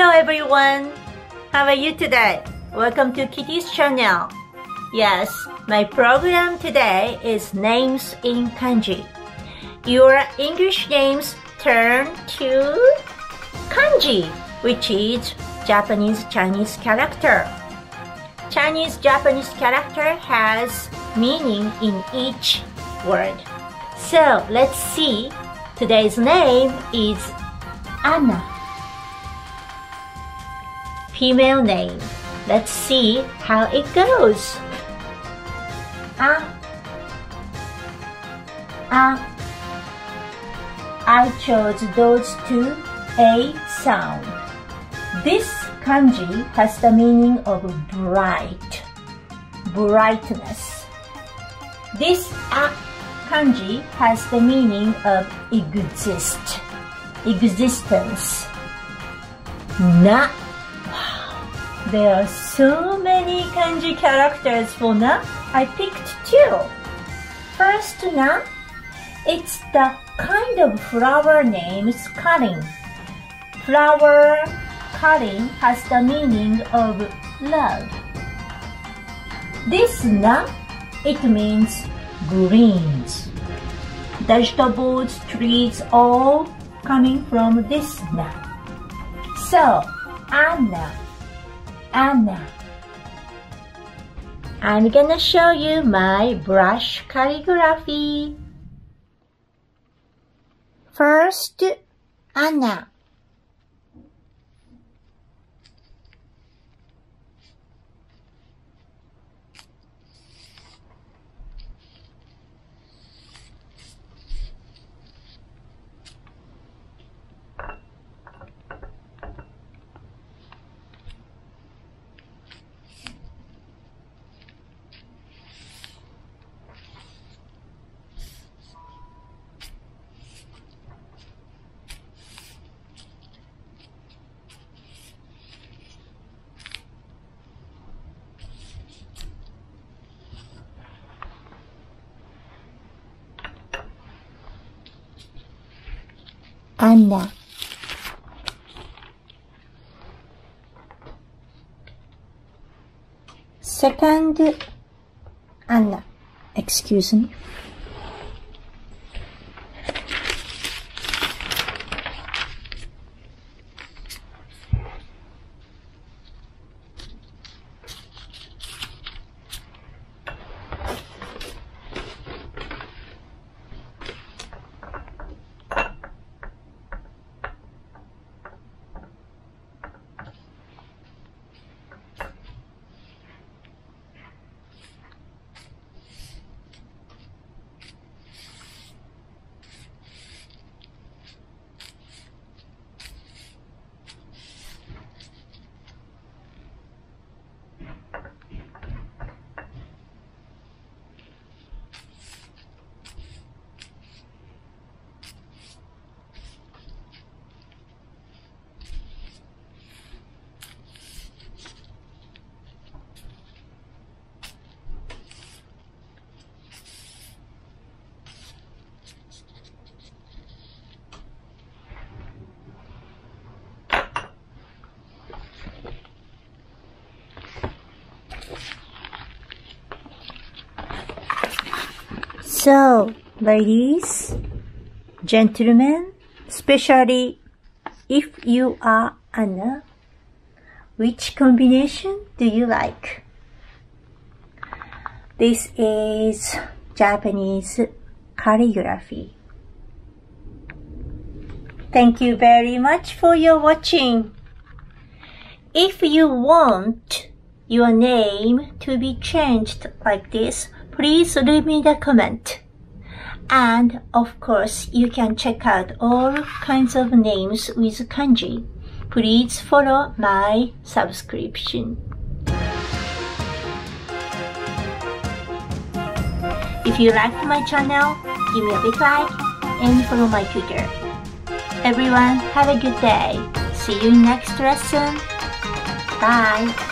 everyone! How are you today? Welcome to Kitty's channel. Yes, my program today is Names in Kanji. Your English names turn to Kanji, which is Japanese Chinese character. Chinese Japanese character has meaning in each word. So let's see. Today's name is Anna female name. Let's see how it goes. Ah. Ah. I chose those two A sound. This kanji has the meaning of bright, brightness. This a kanji has the meaning of exist, existence. Na there are so many kanji characters for na. I picked two. First na, it's the kind of flower named Karin. Flower Karin has the meaning of love. This na, it means greens. Vegetables, trees, all coming from this na. So, Anna Anna. I'm gonna show you my brush calligraphy. First, Anna. Anna. Second Anna. Excuse me. So, ladies, gentlemen, especially if you are Anna, which combination do you like? This is Japanese calligraphy. Thank you very much for your watching. If you want your name to be changed like this, please leave me the comment. And of course, you can check out all kinds of names with kanji. Please follow my subscription. If you like my channel, give me a big like and follow my Twitter. Everyone, have a good day. See you next lesson. Bye.